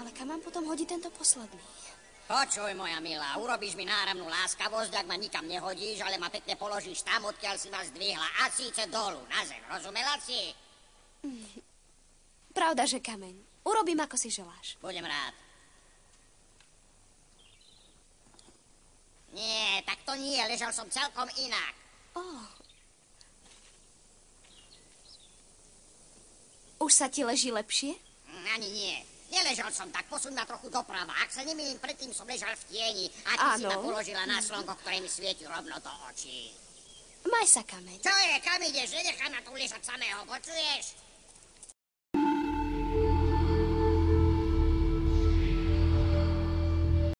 Ale kam mám potom hodiť tento posledný? Počuj, moja milá, urobíš mi náramnú láskavosť, ak ma nikam nehodíš, ale ma pekne položíš tam, odkiaľ si ma zdvihla. A síce dolu, na zem. Rozumela si? Pravda, že kameň. Urobím, ako si želáš. Budem rád. Nie, tak to nie, ležal som celkom inak. Oh. Už sa ti leží lepšie? Hm, Ani nie. Neležal som tak, posun ma trochu doprava. Ak sa nemýlim, predtým som ležal v tieni a ty si ma položila na slnko, ktoré mi svieti rovno do očí. Maj sa, kameň. Čo je, kam ideš? Nenechaj ma tu ležať samého, počuješ?